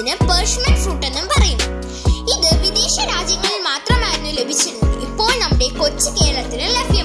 ഇതിന് പേർഷ്മൻ ഫ്രൂട്ട് എന്നും പറയും. ഇത് വിദേശ രാജ്യങ്ങളിൽ മാത്രമായിരുന്നു ലഭിച്ചിരുന്നത്. ഇപ്പോൾ നമ്മുടെ കൊച്ചു കേരളത്തിന് ലഭ്യം